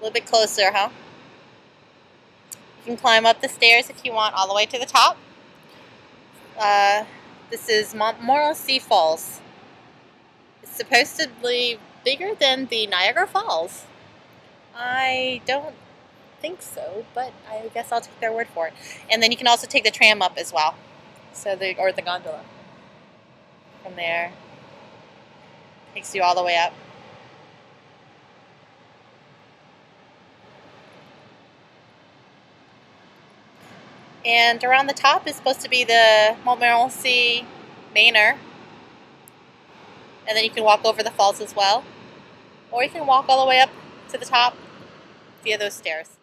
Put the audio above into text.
A little bit closer, huh? You can climb up the stairs if you want all the way to the top. Uh, this is Montmorency Falls. It's supposedly bigger than the Niagara Falls. I don't think so, but I guess I'll take their word for it. And then you can also take the tram up as well. So the or the gondola. From there. Takes you all the way up. And around the top is supposed to be the Montmorency Manor. And then you can walk over the falls as well. Or you can walk all the way up to the top via those stairs.